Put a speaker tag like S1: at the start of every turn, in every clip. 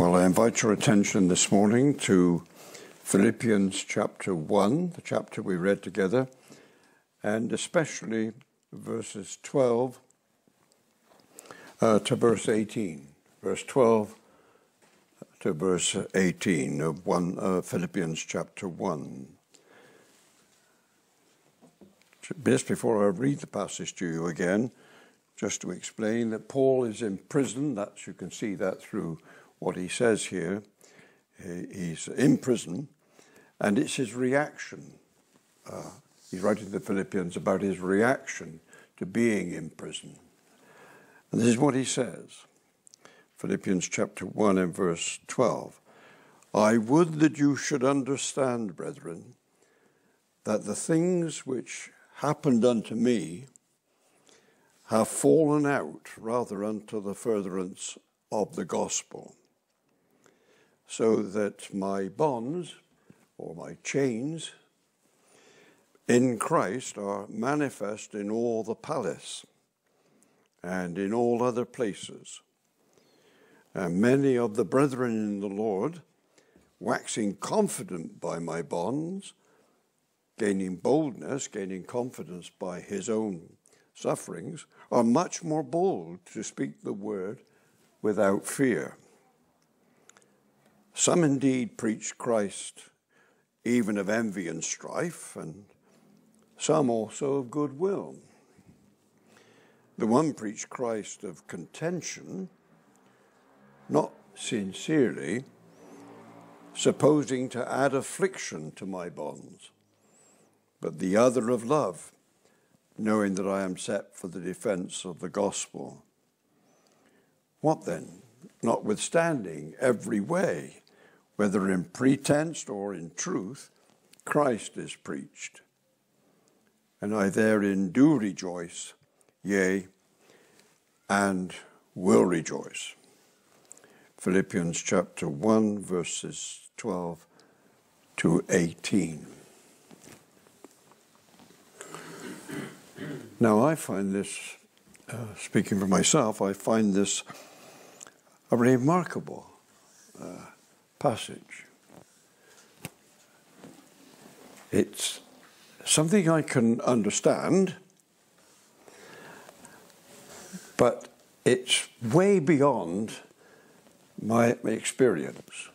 S1: Well, I invite your attention this morning to Philippians chapter 1, the chapter we read together, and especially verses 12 uh, to verse 18. Verse 12 to verse 18 of one, uh, Philippians chapter 1. Just before I read the passage to you again, just to explain that Paul is in prison. That you can see that through what he says here. He's in prison, and it's his reaction. Uh, he's writing to the Philippians about his reaction to being in prison. And this is what he says Philippians chapter 1 and verse 12. I would that you should understand, brethren, that the things which happened unto me have fallen out rather unto the furtherance of the gospel, so that my bonds or my chains in Christ are manifest in all the palace and in all other places. And many of the brethren in the Lord, waxing confident by my bonds, gaining boldness, gaining confidence by his own sufferings, are much more bold to speak the word without fear. Some indeed preach Christ even of envy and strife, and some also of goodwill. The one preached Christ of contention, not sincerely, supposing to add affliction to my bonds, but the other of love knowing that I am set for the defense of the gospel. What then? Notwithstanding every way, whether in pretense or in truth, Christ is preached. And I therein do rejoice, yea, and will rejoice. Philippians chapter 1, verses 12 to 18. Now, I find this, uh, speaking for myself, I find this a remarkable uh, passage. It's something I can understand, but it's way beyond my, experience.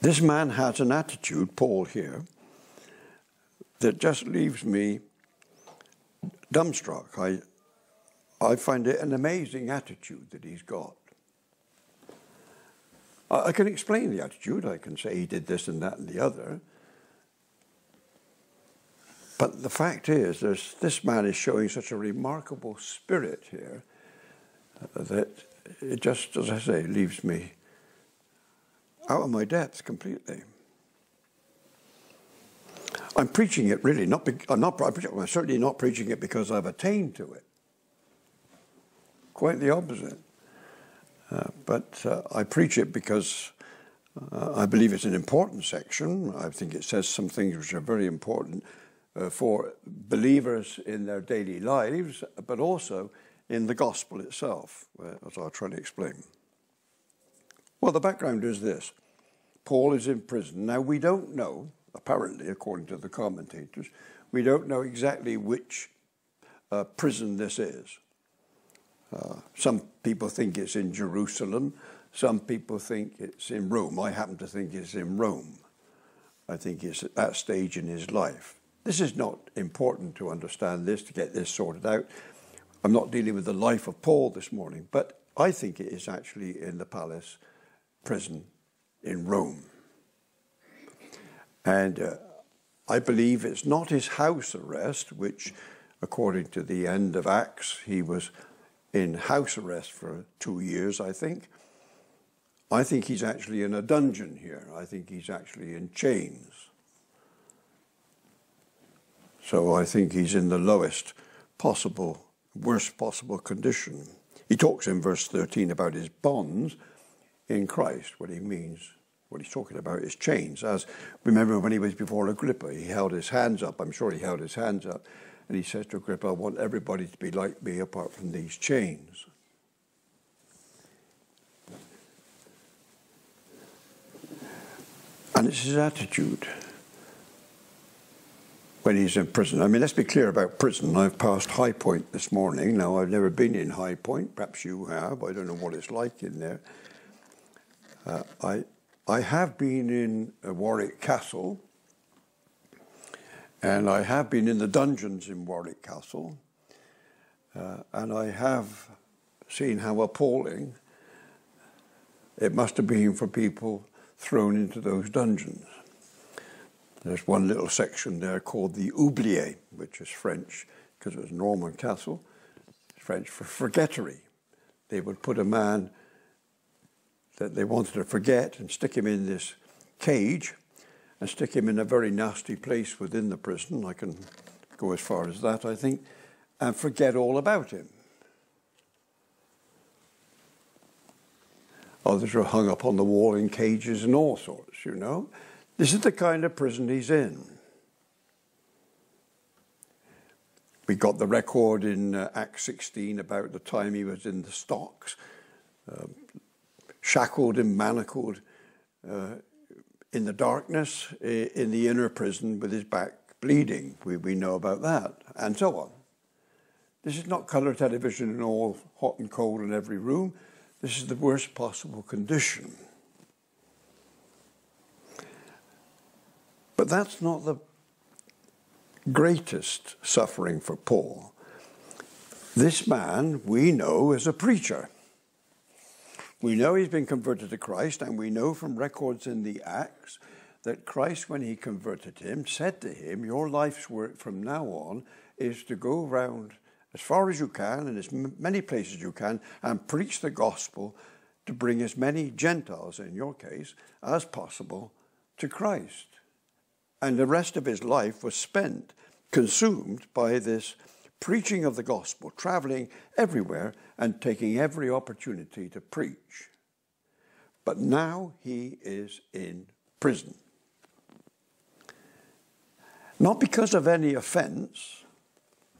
S1: This man has an attitude, Paul here, that just leaves me dumbstruck. I, I find it an amazing attitude that he's got. I, I can explain the attitude. I can say he did this and that and the other. But the fact is, there's, this man is showing such a remarkable spirit here that it just, as I say, leaves me out of my depth completely. I'm preaching it really not. I'm not. I'm certainly not preaching it because I've attained to it. Quite the opposite. Uh, but uh, I preach it because uh, I believe it's an important section. I think it says some things which are very important for believers in their daily lives, but also in the gospel itself, as I'll try to explain. Well, the background is this Paul is in prison. Now, we don't know apparently, according to the commentators. We don't know exactly which uh, prison this is. Uh, some people think it's in Jerusalem. Some people think it's in Rome. I happen to think it's in Rome. I think it's at that stage in his life. This is not important to understand this, to get this sorted out. I'm not dealing with the life of Paul this morning, but I think it is actually in the palace prison in Rome. And uh, I believe it's not his house arrest, which, according to the end of Acts, he was in house arrest for two years, I think. I think he's actually in a dungeon here. I think he's actually in chains. So I think he's in the lowest possible, worst possible condition. He talks in verse 13 about his bonds in Christ, what he means what he's talking about is chains. As remember when he was before Agrippa, he held his hands up. I'm sure he held his hands up, and he says to Agrippa, I want everybody to be like me apart from these chains. And it's his attitude when he's in prison. I mean, let's be clear about prison. I've passed Highpoint this morning. Now, I've never been in Highpoint. Perhaps you have. I don't know what it's like in there. Uh, I, I have been in uh, Warwick Castle and I have been in the dungeons in Warwick Castle, uh, and I have seen how appalling it must have been for people thrown into those dungeons. There's one little section there called the oubliette, which is French because it was Norman castle, it's French for forgettery. They would put a man that they wanted to forget and stick him in this cage and stick him in a very nasty place within the prison. I can go as far as that, I think, and forget all about him. Others are hung up on the wall in cages and all sorts, you know. This is the kind of prison he's in. We got the record in uh, Acts 16 about the time he was in the stocks, uh, shackled and manacled uh, in the darkness in the inner prison with his back bleeding. We, we know about that, and so on. This is not colour television in all hot and cold in every room. This is the worst possible condition. But that's not the greatest suffering for Paul. This man, we know, is a preacher. We know he's been converted to Christ, and we know from records in the Acts that Christ, when he converted him, said to him, Your life's work from now on is to go around as far as you can and as many places you can and preach the gospel to bring as many Gentiles, in your case, as possible to Christ. And the rest of his life was spent, consumed by this preaching of the gospel, traveling everywhere and taking every opportunity to preach. But now he is in prison. Not because of any offense,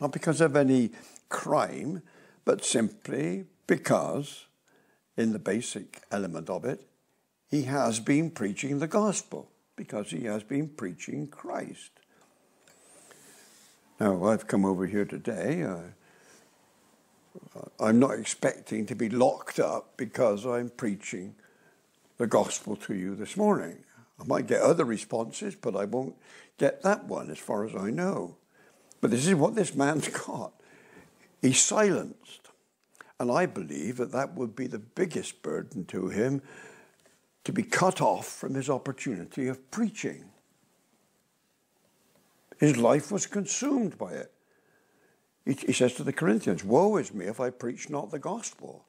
S1: not because of any crime, but simply because, in the basic element of it, he has been preaching the gospel because he has been preaching Christ. Now, I've come over here today. Uh, I'm not expecting to be locked up because I'm preaching the gospel to you this morning. I might get other responses, but I won't get that one as far as I know. But this is what this man's got. He's silenced. And I believe that that would be the biggest burden to him to be cut off from his opportunity of preaching. His life was consumed by it. He, he says to the Corinthians, Woe is me if I preach not the gospel.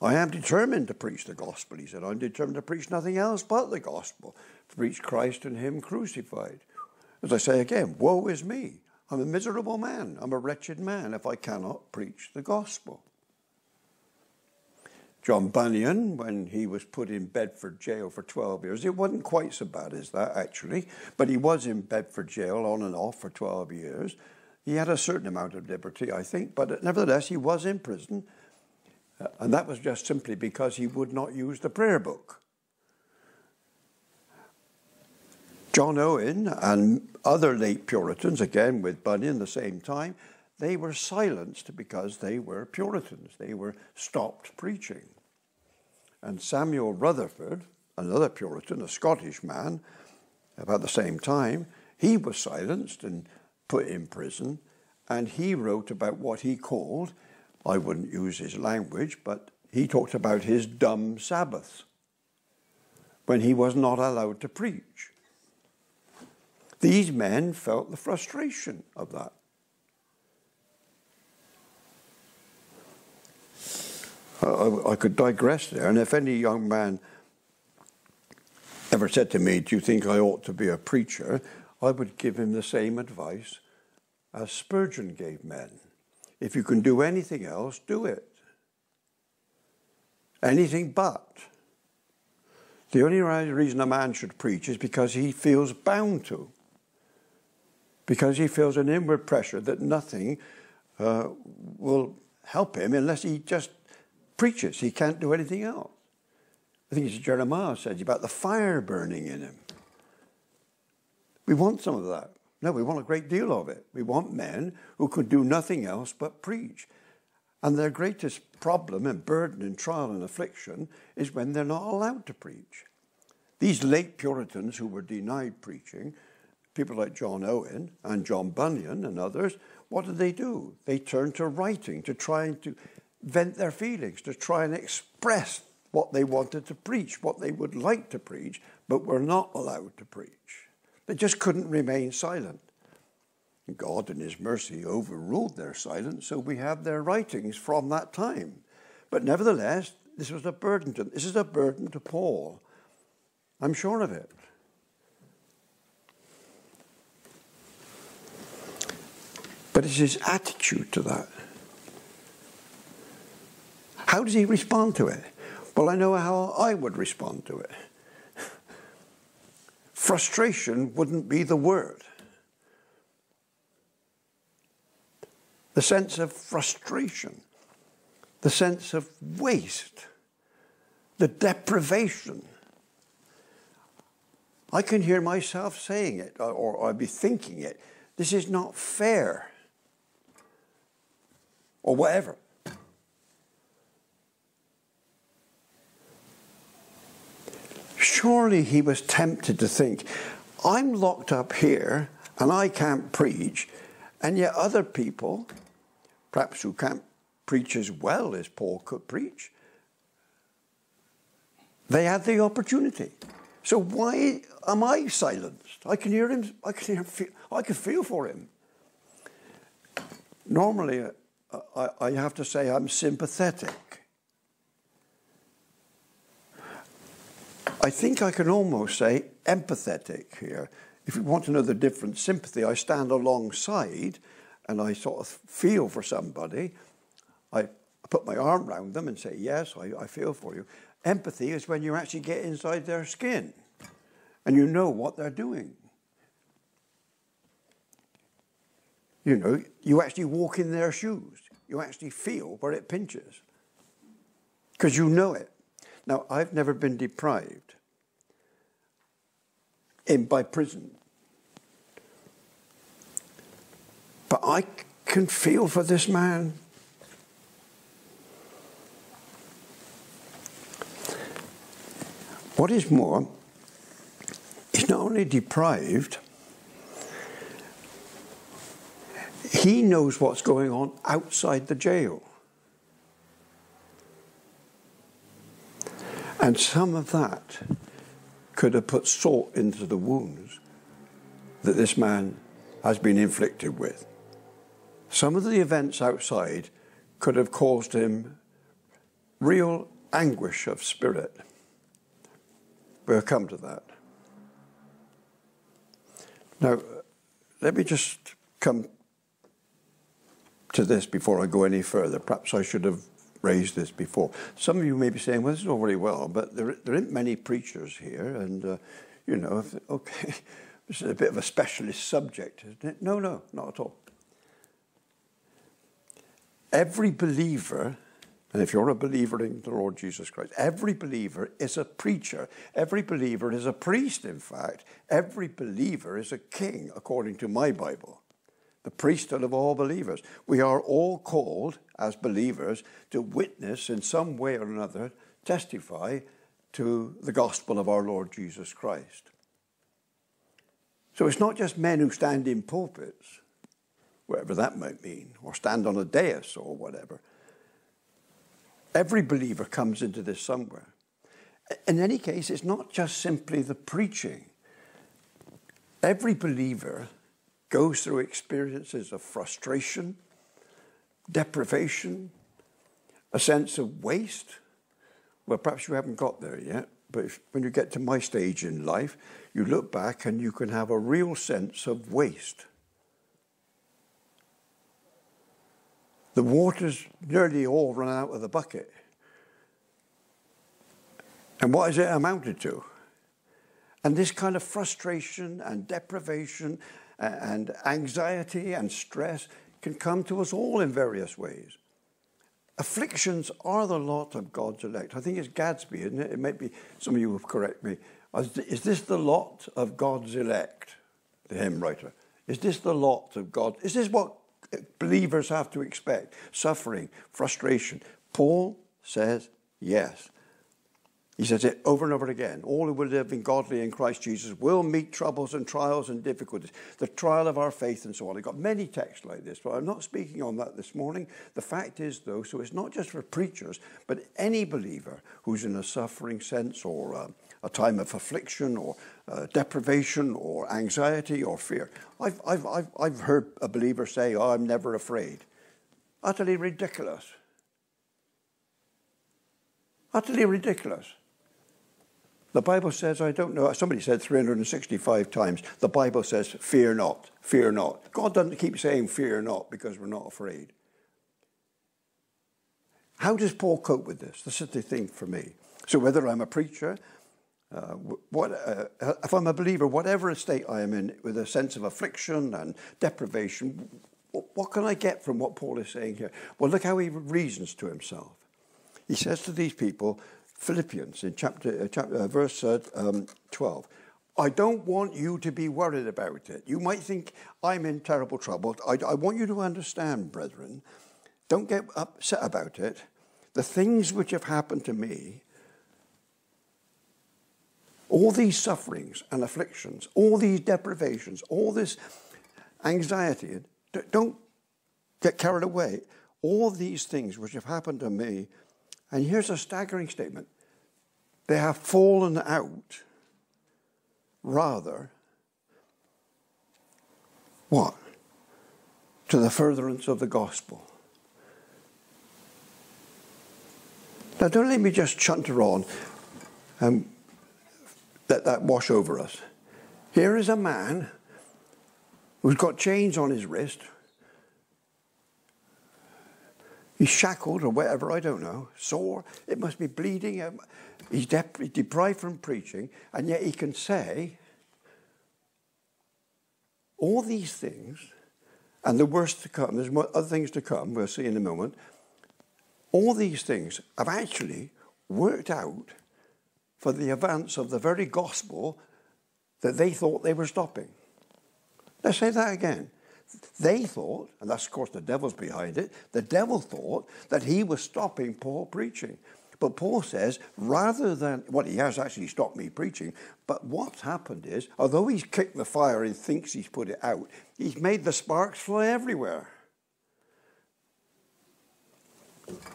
S1: I am determined to preach the gospel, he said. I'm determined to preach nothing else but the gospel, to preach Christ and Him crucified. As I say again, woe is me. I'm a miserable man. I'm a wretched man if I cannot preach the gospel. John Bunyan, when he was put in Bedford jail for 12 years, it wasn't quite so bad as that, actually, but he was in Bedford jail on and off for 12 years. He had a certain amount of liberty, I think, but nevertheless, he was in prison, uh, and that was just simply because he would not use the prayer book. John Owen and other late Puritans, again with Bunyan the same time, they were silenced because they were Puritans. They were stopped preaching. And Samuel Rutherford, another Puritan, a Scottish man, about the same time, he was silenced and put in prison. And he wrote about what he called, I wouldn't use his language, but he talked about his dumb Sabbath when he was not allowed to preach. These men felt the frustration of that. I, I, could digress there, and if any young man ever said to me, Do you think I ought to be a preacher? I would give him the same advice as Spurgeon gave men. If you can do anything else, do it. Anything but. The only reason a man should preach is because he feels bound to because he feels an inward pressure that nothing uh, will help him unless he just preaches. He can't do anything else. I think it's Jeremiah says about the fire burning in him. We want some of that. No, we want a great deal of it. We want men who could do nothing else but preach. And their greatest problem and burden and trial and affliction is when they're not allowed to preach. These late Puritans who were denied preaching, people like John Owen and John Bunyan and others, what did they do? They turned to writing, to trying to vent their feelings, to try and express what they wanted to preach, what they would like to preach, but were not allowed to preach. They just couldn't remain silent. God, in His mercy, overruled their silence, so we have their writings from that time. But nevertheless, this was a burden to this is a burden to Paul. I'm sure of it. But it's his attitude to that. How does he respond to it? Well, I know how I would respond to it. Frustration wouldn't be the word. The sense of frustration, the sense of waste, the deprivation. I can hear myself saying it, or, I'd be thinking it. This is not fair. Or whatever. Surely he was tempted to think, I'm locked up here and I can't preach, and yet other people, perhaps who can't preach as well as Paul could preach, they had the opportunity. So why am I silenced? I can hear him. I can hear feel, I can feel for him. Normally, uh, I, I have to say I'm sympathetic. I think I can almost say empathetic here. If you want to know the difference, sympathy, I stand alongside and I sort of feel for somebody. I put my arm around them and say, Yes, I, I feel for you. Empathy is when you actually get inside their skin and you know what they're doing. You know, you actually walk in their shoes. You actually feel where it pinches because you know it. Now, I've never been deprived in by prison. But I can feel for this man. What is more, he's not only deprived, he knows what's going on outside the jail. And some of that could have put salt into the wounds that this man has been inflicted with. Some of the events outside could have caused him real anguish of spirit. We'll come to that. Now, let me just come to this before I go any further. Perhaps I should have raised this before. Some of you may be saying, well, this is all very well, but there, there aren't many preachers here, and, uh, you know, if, okay, this is a bit of a specialist subject, isn't it? No, no, not at all. Every believer, and if you're a believer in the Lord Jesus Christ, every believer is a preacher. Every believer is a priest, in fact. Every believer is a king, according to my Bible the priesthood of all believers. We are all called as believers to witness in some way or another, testify to the gospel of our Lord Jesus Christ. So it's not just men who stand in pulpits, whatever that might mean, or stand on a dais or whatever. Every believer comes into this somewhere. In any case, it's not just simply the preaching. Every believer goes through experiences of frustration, deprivation, a sense of waste. Well, perhaps you haven't got there yet, but if, when you get to my stage in life, you look back and you can have a real sense of waste. The water's nearly all run out of the bucket. And what has it amounted to? And this kind of frustration and deprivation and anxiety and stress can come to us all in various ways. Afflictions are the lot of God's elect. I think it's Gadsby, isn't it? It might be, some of you will correct me. Is this the lot of God's elect? the hymn writer. Is this the lot of God? Is this what uh, believers have to expect? Suffering, frustration. Paul says yes. He says it over and over again. All who will live in godly in Christ Jesus will meet troubles and trials and difficulties. The trial of our faith and so on. I've got many texts like this, but I'm not speaking on that this morning. The fact is, though, so it's not just for preachers, but any believer who's in a suffering sense or uh, a time of affliction or uh, deprivation or anxiety or fear. I've, I've, I've, I've heard a believer say, oh, I'm never afraid. Utterly ridiculous. Utterly ridiculous. The Bible says, I don't know, somebody said 365 times, the Bible says, fear not, fear not. God doesn't keep saying fear not because we're not afraid. How does Paul cope with this? This is the thing for me. So whether I'm a preacher, uh, what, uh, if I'm a believer, whatever state I am in, with a sense of affliction and deprivation, what can I get from what Paul is saying here? Well, look how he reasons to himself. He says to these people, Philippians in chapter, uh, chapter uh, verse uh, um, 12. I don't want you to be worried about it. You might think I'm in terrible trouble. I, I want you to understand, brethren, don't get upset about it. The things which have happened to me, all these sufferings and afflictions, all these deprivations, all this anxiety, don't get carried away. All these things which have happened to me and here's a staggering statement they have fallen out rather what? To the furtherance of the gospel. Now, don't let me just chunter on and let that wash over us. Here is a man who's got chains on his wrist, He's shackled or whatever, I don't know, sore. It must be bleeding. He's deprived from preaching, and yet he can say all these things, and the worst to come, there's more other things to come, we'll see in a moment. All these things have actually worked out for the advance of the very gospel that they thought they were stopping. Let's say that again. They thought, and that's of course the devil's behind it, the devil thought that he was stopping Paul preaching. But Paul says, rather than, well, he has actually stopped me preaching, but what's happened is, although he's kicked the fire and thinks he's put it out, he's made the sparks fly everywhere.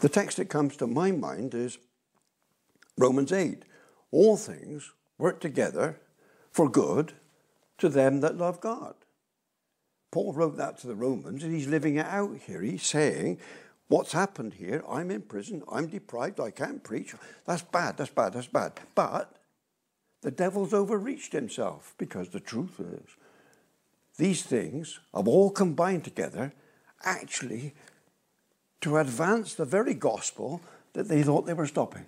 S1: The text that comes to my mind is Romans 8. All things work together for good to them that love God. Paul wrote that to the Romans and he's living it out here. He's saying, What's happened here? I'm in prison. I'm deprived. I can't preach. That's bad. That's bad. That's bad. But the devil's overreached himself because the truth is, these things have all combined together actually to advance the very gospel that they thought they were stopping.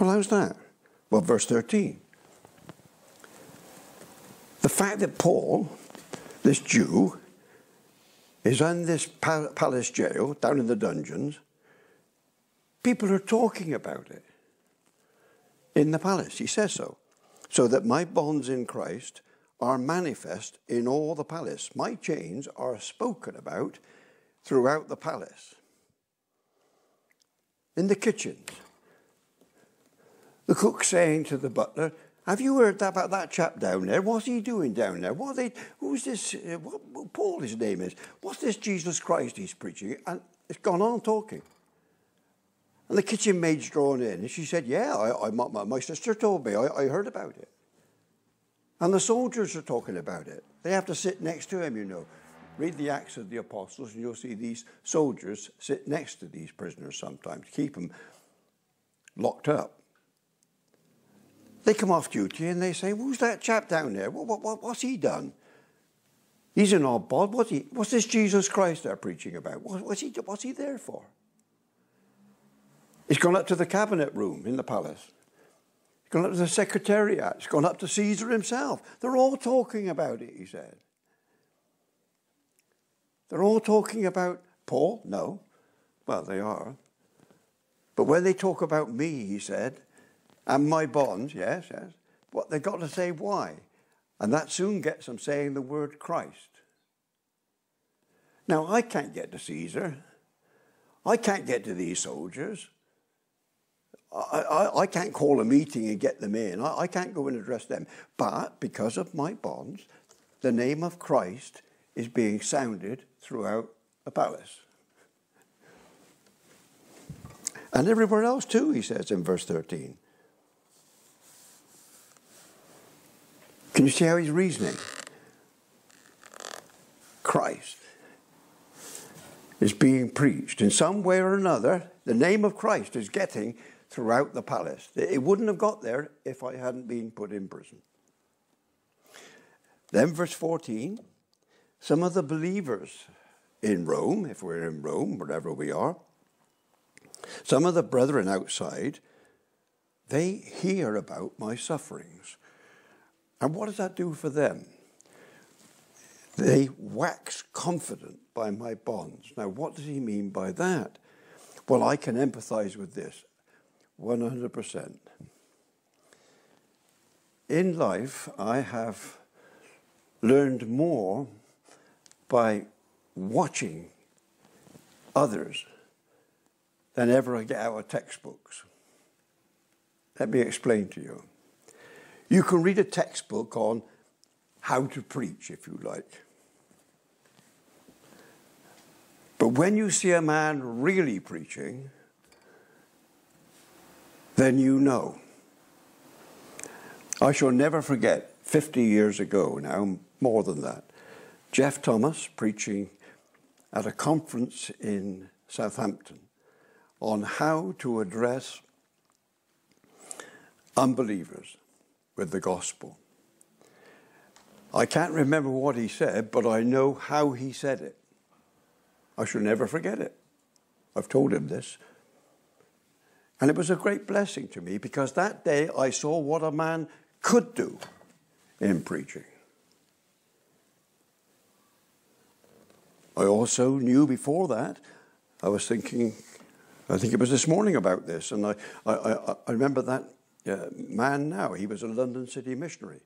S1: Well, how's that? Well, verse 13. The fact that Paul, this Jew, is in this palace jail down in the dungeons, people are talking about it in the palace. He says so. So that my bonds in Christ are manifest in all the palace. My chains are spoken about throughout the palace. In the kitchens, the cook saying to the butler, have you heard about that chap down there? What's he doing down there? What they, who's this? Uh, what, Paul, his name is. What's this Jesus Christ he's preaching? And it's gone on talking. And the kitchen maid's drawn in, and she said, "Yeah, I, I my, my, sister told me. I, I heard about it." And the soldiers are talking about it. They have to sit next to him, you know. Read the Acts of the Apostles, and you'll see these soldiers sit next to these prisoners sometimes, keep them locked up. They come off duty and they say, Who's that chap down there? What, what, what's he done? He's an odd bod. What's, he, what's this Jesus Christ they're preaching about? What, what's, he, what's he there for? He's gone up to the cabinet room in the palace. He's gone up to the secretariat. He's gone up to Caesar himself. They're all talking about it, he said. They're all talking about Paul? No. Well, they are. But when they talk about me, he said, And my bonds, yes, yes. What they've got to say why. And that soon gets them saying the word Christ. Now, I can't get to Caesar. I can't get to these soldiers. I, I, I can't call a meeting and get them in. I, I can't go and address them. But because of my bonds, the name of Christ is being sounded throughout the palace. And everywhere else too, he says in verse 13. Can you see how he's reasoning? Christ is being preached in some way or another. The name of Christ is getting throughout the palace. It wouldn't have got there if I hadn't been put in prison. Then, verse 14 some of the believers in Rome, if we're in Rome, wherever we are, some of the brethren outside, they hear about my sufferings. And what does that do for them? They wax confident by my bonds. Now, what does he mean by that? Well, I can empathize with this 100%. In life, I have learned more by watching others than ever I get out of textbooks. Let me explain to you. You can read a textbook on how to preach, if you like. But when you see a man really preaching, then you know. I shall never forget 50 years ago now, more than that, Geoff Thomas preaching at a conference in Southampton on how to address unbelievers with the gospel. I can't remember what he said, but I know how he said it. I shall never forget it. I've told him this. And it was a great blessing to me because that day I saw what a man could do in preaching. I also knew before that, I was thinking, I think it was this morning about this, and I, I, I remember that uh, man now, he was a London City missionary,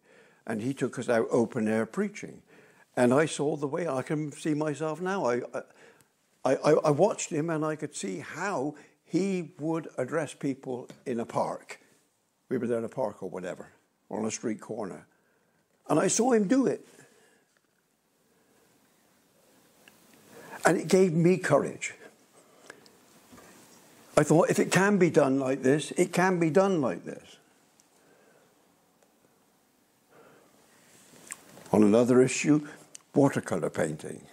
S1: and he took us out open air preaching. And I saw the way I can see myself now. I, I, I, I watched him and I could see how he would address people in a park. We were there in a park or whatever, or on a street corner. And I saw him do it. And it gave me courage. I thought, if it can be done like this, it can be done like this. On another issue, watercolour painting.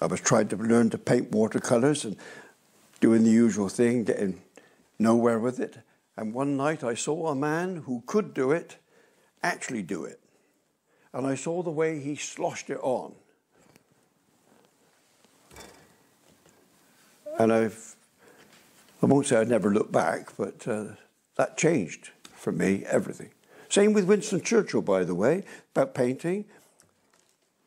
S1: I was trying to learn to paint watercolours and doing the usual thing, getting nowhere with it. And one night I saw a man who could do it actually do it. And I saw the way he sloshed it on. And I've, I won't say I'd never looked back, but uh, that changed for me everything. Same with Winston Churchill, by the way, about painting.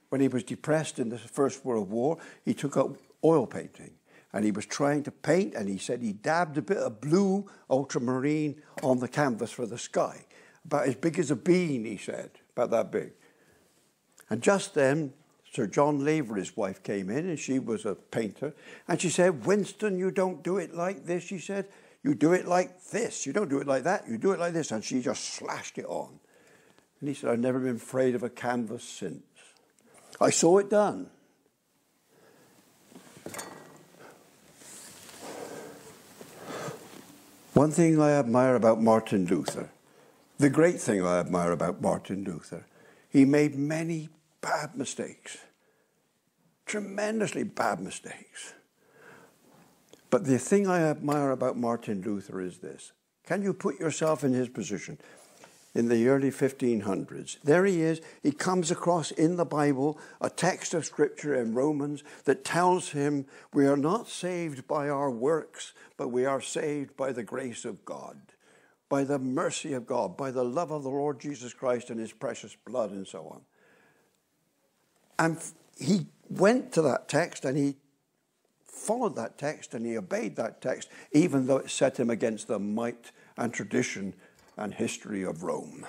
S1: When he was depressed in the First World War, he took up oil painting and he was trying to paint and he said he dabbed a bit of blue ultramarine on the canvas for the sky. About as big as a bean, he said, about that big. And just then, Sir John Lavery, his wife, came in and she was a painter. And she said, Winston, you don't do it like this. She said, You do it like this. You don't do it like that. You do it like this. And she just slashed it on. And he said, I've never been afraid of a canvas since. I saw it done. One thing I admire about Martin Luther, the great thing I admire about Martin Luther, he made many bad mistakes, tremendously bad mistakes. But the thing I admire about Martin Luther is this can you put yourself in his position? In the early 1500s. There he is. He comes across in the Bible a text of scripture in Romans that tells him we are not saved by our works, but we are saved by the grace of God, by the mercy of God, by the love of the Lord Jesus Christ and his precious blood, and so on. And he went to that text and he followed that text and he obeyed that text, even though it set him against the might and tradition and history of Rome.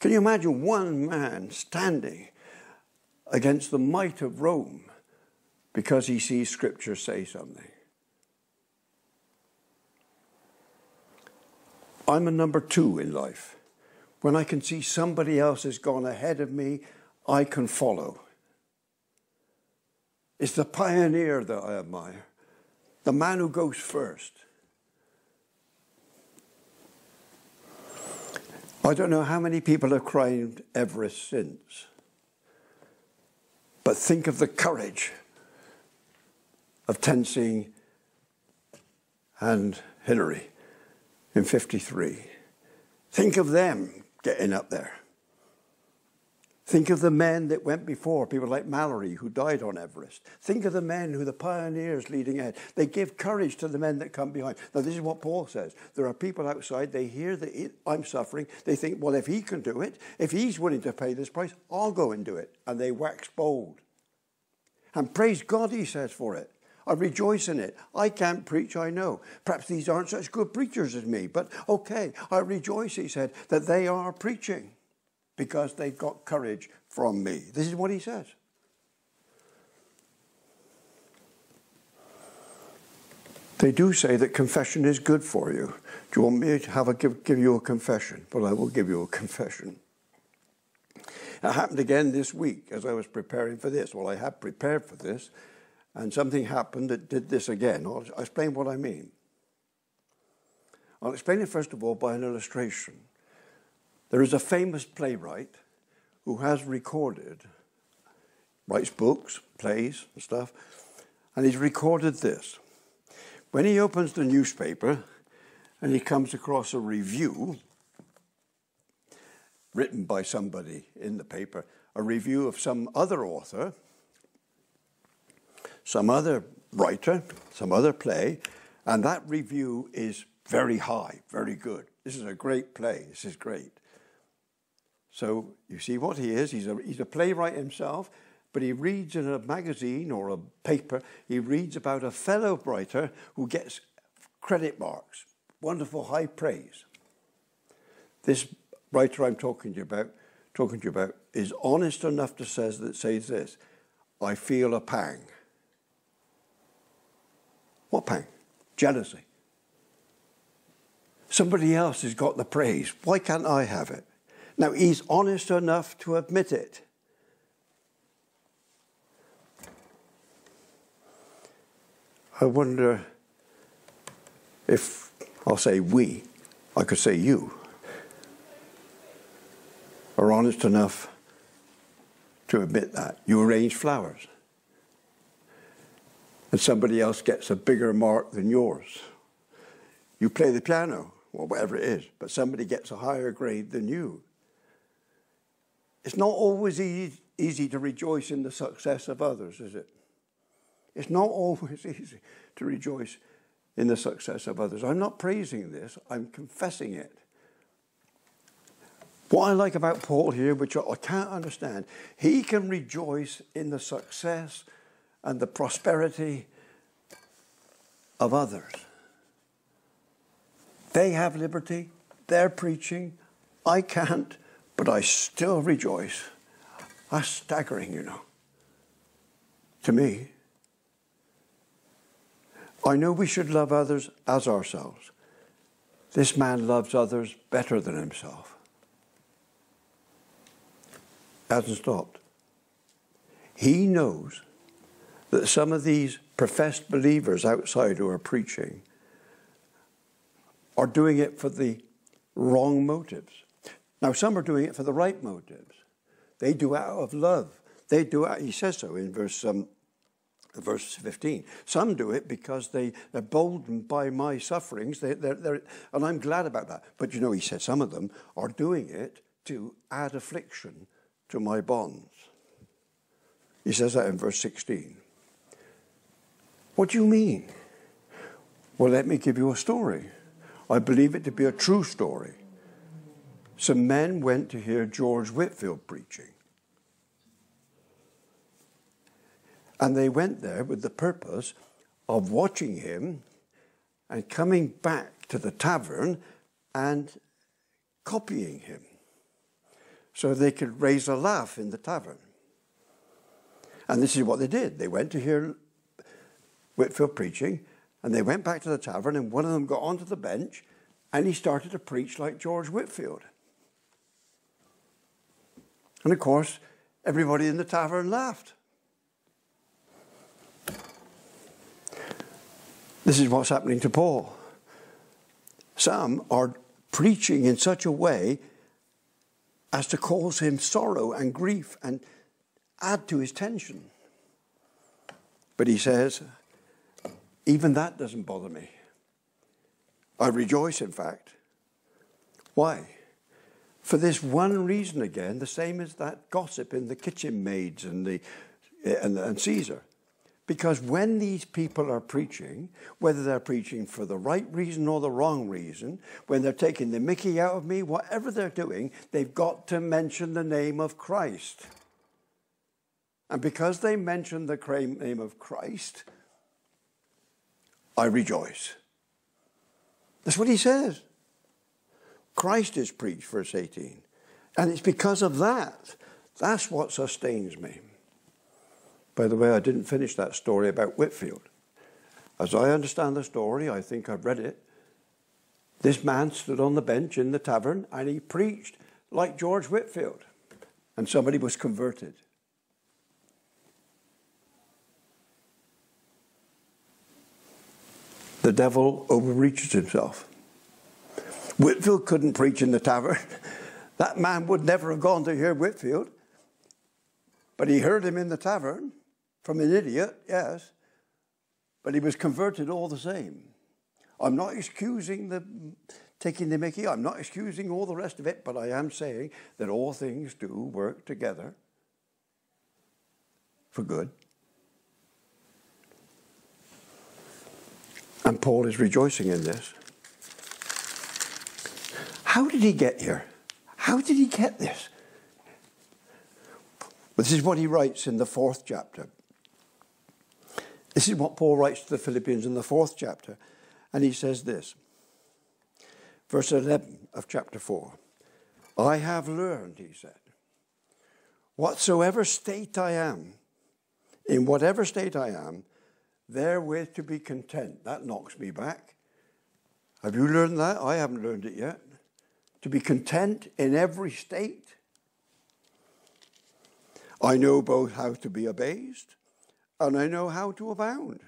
S1: Can you imagine one man standing against the might of Rome because he sees Scripture say something? I'm a number two in life. When I can see somebody else has gone ahead of me, I can follow. It's the pioneer that I admire, the man who goes first. I don't know how many people have climbed Everest since, but think of the courage of Tenzing and Hillary in 53. Think of them getting up there. Think of the men that went before, people like Mallory who died on Everest. Think of the men who the pioneers leading ahead. They give courage to the men that come behind. Now, this is what Paul says. There are people outside, they hear that I'm suffering. They think, well, if he can do it, if he's willing to pay this price, I'll go and do it. And they wax bold. And praise God, he says, for it. I rejoice in it. I can't preach, I know. Perhaps these aren't such good preachers as me, but okay, I rejoice, he said, that they are preaching because they've got courage from me. This is what he says. They do say that confession is good for you. Do you want me to have a give, give you a confession? Well, I will give you a confession. It happened again this week as I was preparing for this. Well, I had prepared for this, and something happened that did this again. I'll, I'll explain what I mean. I'll explain it first of all by an illustration. There is a famous playwright who has recorded, writes books, plays, and stuff, and he's recorded this. When he opens the newspaper and he comes across a review written by somebody in the paper, a review of some other author, some other writer, some other play, and that review is very high, very good. This is a great play. This is great. So you see what he is. He's a, he's a playwright himself, but he reads in a magazine or a paper, he reads about a fellow writer who gets credit marks, wonderful high praise. This writer I'm talking to you about, talking to you about, is honest enough to says that says this, I feel a pang. What pang? Jealousy. Somebody else has got the praise. Why can't I have it? Now, he's honest enough to admit it. I wonder if, I'll say we, I could say you, are honest enough to admit that. You arrange flowers, and somebody else gets a bigger mark than yours. You play the piano, or whatever it is, but somebody gets a higher grade than you. It's not always easy, to rejoice in the success of others, is it? It's not always easy to rejoice in the success of others. I'm not praising this, I'm confessing it. What I like about Paul here, which I can't understand, he can rejoice in the success and the prosperity of others. They have liberty, they're preaching, I can't but I still rejoice. That's staggering, you know, to me. I know we should love others as ourselves. This man loves others better than himself. Hasn't stopped. He knows that some of these professed believers outside who are preaching are doing it for the wrong motives. Now, some are doing it for the right motives. They do out of love. They do it, he says so in verse, um, verse 15. Some do it because they, they're boldened by my sufferings, they, they're, they're, and I'm glad about that. But you know, he said some of them are doing it to add affliction to my bonds. He says that in verse 16. What do you mean? Well, let me give you a story. I believe it to be a true story some men went to hear George Whitefield preaching. And they went there with the purpose of watching him and coming back to the tavern and copying him so they could raise a laugh in the tavern. And this is what they did. They went to hear Whitefield preaching, and they went back to the tavern, and one of them got onto the bench, and he started to preach like George Whitefield. And of course, everybody in the tavern laughed. This is what's happening to Paul. Some are preaching in such a way as to cause him sorrow and grief and add to his tension. But he says, even that doesn't bother me. I rejoice, in fact. Why? For this one reason again, the same as that gossip in the kitchen maids and, the, and, and Caesar. Because when these people are preaching, whether they're preaching for the right reason or the wrong reason, when they're taking the mickey out of me, whatever they're doing, they've got to mention the name of Christ. And because they mention the name of Christ, I rejoice. That's what he says. Christ is preached, verse 18. And it's because of that. That's what sustains me. By the way, I didn't finish that story about Whitefield. As I understand the story, I think I've read it. This man stood on the bench in the tavern and he preached like George Whitefield, and somebody was converted. The devil overreaches himself. Whitefield couldn't preach in the tavern. That man would never have gone to hear Whitefield. But he heard him in the tavern from an idiot, yes, but he was converted all the same. I'm not excusing the taking the mickey, I'm not excusing all the rest of it, but I am saying that all things do work together for good. And Paul is rejoicing in this. How did he get here? How did he get this? This is what he writes in the fourth chapter. This is what Paul writes to the Philippians in the fourth chapter. And he says this, verse 11 of chapter 4 I have learned, he said, whatsoever state I am, in whatever state I am, therewith to be content. That knocks me back. Have you learned that? I haven't learned it yet. To be content in every state. I know both how to be abased and I know how to abound.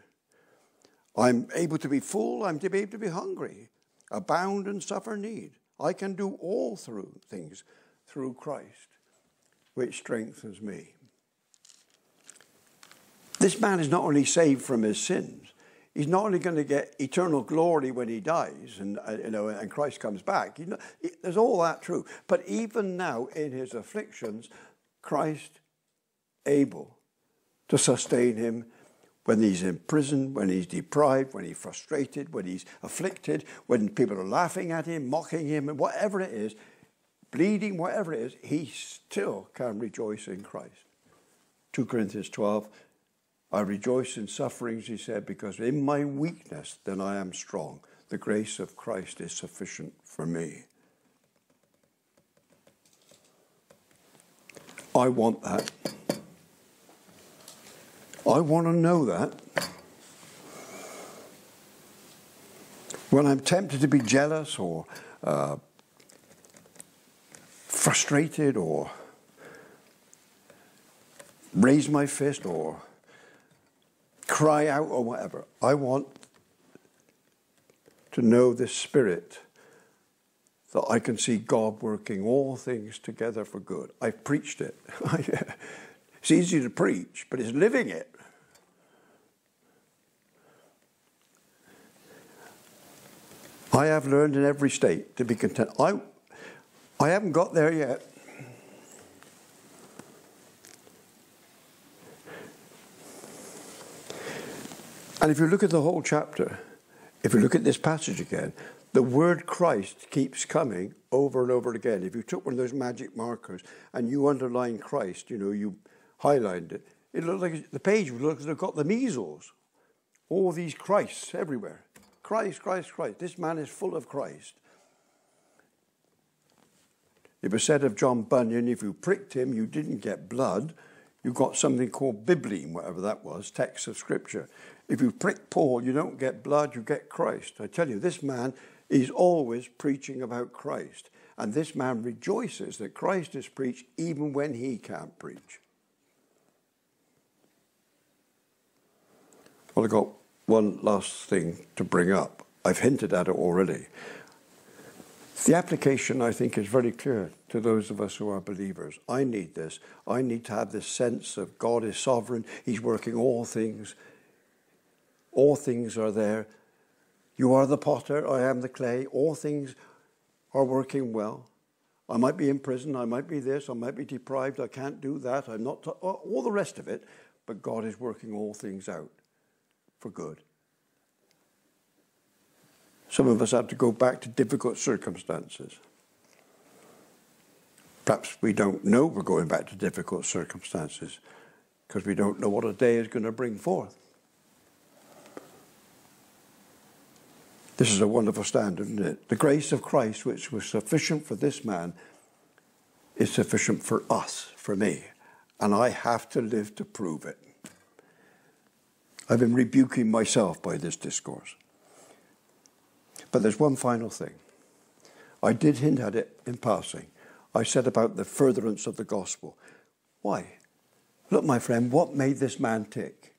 S1: I'm able to be full, I'm able to be hungry, abound and suffer need. I can do all through things through Christ, which strengthens me. This man is not only saved from his sins, he's not only going to get eternal glory when he dies and, uh, you know, and Christ comes back. You know, there's all that true. But even now, in his afflictions, Christ able to sustain him when he's in prison, when he's deprived, when he's frustrated, when he's afflicted, when people are laughing at him, mocking him, and whatever it is, bleeding, whatever it is, he still can rejoice in Christ. 2 Corinthians 12, I rejoice in sufferings, he said, because in my weakness, then I am strong. The grace of Christ is sufficient for me. I want that. I want to know that. When I'm tempted to be jealous or uh, frustrated or raise my fist or cry out or whatever, I want to know this spirit that I can see God working all things together for good. I've preached it. it's easy to preach, but it's living it. I have learned in every state to be content. I, I haven't got there yet. And if you look at the whole chapter, if you look at this passage again, the word Christ keeps coming over and over again. If you took one of those magic markers and you underlined Christ, you know, you highlighted it, it looked like the page would look as it got the measles. All these Christs everywhere. Christ, Christ, Christ. This man is full of Christ. It was said of John Bunyan if you pricked him, you didn't get blood, you got something called Bibline, whatever that was, text of scripture. If you prick Paul, you don't get blood, you get Christ. I tell you, this man is always preaching about Christ. And this man rejoices that Christ is preached even when he can't preach. Well, I've got one last thing to bring up. I've hinted at it already. The application, I think, is very clear to those of us who are believers. I need this. I need to have this sense of God is sovereign. He's working all things. All things are there. You are the potter, I am the clay. All things are working well. I might be in prison, I might be this, I might be deprived, I can't do that, I'm not, uh, all the rest of it, but God is working all things out for good. Some of us have to go back to difficult circumstances. Perhaps we don't know we're going back to difficult circumstances because we don't know what a day is going to bring forth. This is a wonderful standard, isn't it? The grace of Christ, which was sufficient for this man, is sufficient for us, for me. And I have to live to prove it. I've been rebuking myself by this discourse. But there's one final thing. I did hint at it in passing. I said about the furtherance of the gospel. Why? Look, my friend, what made this man tick?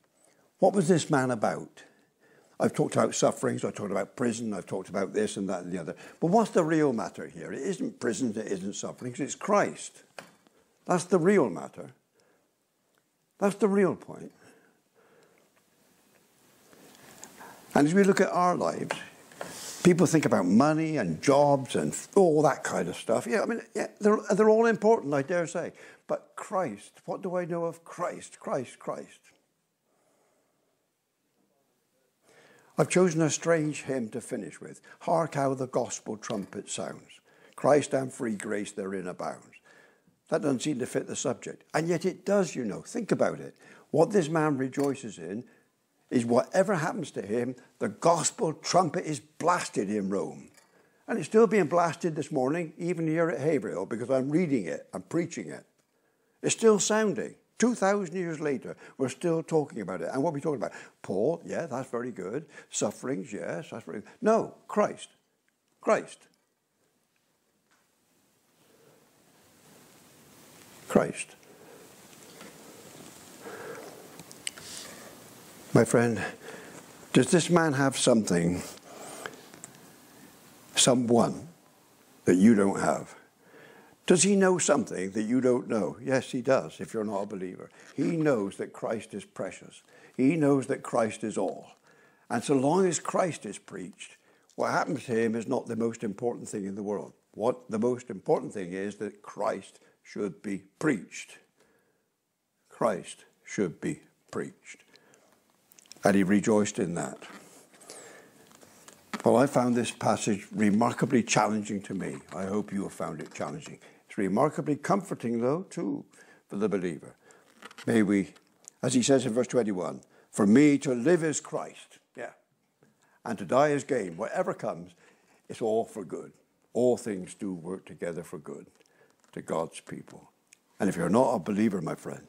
S1: What was this man about? I've talked about sufferings, I've talked about prison, I've talked about this and that and the other. But what's the real matter here? It isn't prison, it isn't sufferings, it's Christ. That's the real matter. That's the real point. And as we look at our lives, people think about money and jobs and all that kind of stuff. Yeah, I mean, yeah, they're, they're all important, I dare say. But Christ, what do I know of Christ? Christ, Christ. I've chosen a strange hymn to finish with. Hark how the gospel trumpet sounds. Christ and free grace therein abounds. That doesn't seem to fit the subject. And yet it does, you know. Think about it. What this man rejoices in is whatever happens to him, the gospel trumpet is blasted in Rome. And it's still being blasted this morning, even here at Haverhill, because I'm reading it, I'm preaching it. It's still sounding. 2,000 years later, we're still talking about it. And what are we talking about? Paul, yeah, that's very good. Sufferings, yes, that's very good. No, Christ. Christ. Christ. My friend, does this man have something, someone that you don't have? Does he know something that you don't know? Yes, he does, if you're not a believer. He knows that Christ is precious. He knows that Christ is all. And so long as Christ is preached, what happens to him is not the most important thing in the world. What the most important thing is that Christ should be preached. Christ should be preached and he rejoiced in that. Well, I found this passage remarkably challenging to me. I hope you have found it challenging. It's remarkably comforting, though, too, for the believer. May we, as he says in verse 21, for me to live is Christ, yeah, and to die is gain. Whatever comes, it's all for good. All things do work together for good to God's people. And if you're not a believer, my friend,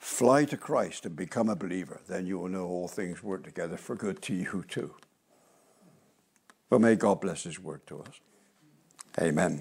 S1: Fly to Christ and become a believer. Then you will know all things work together for good to you too. But may God bless His word to us. Amen.